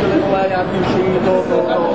non é riuscito che arriva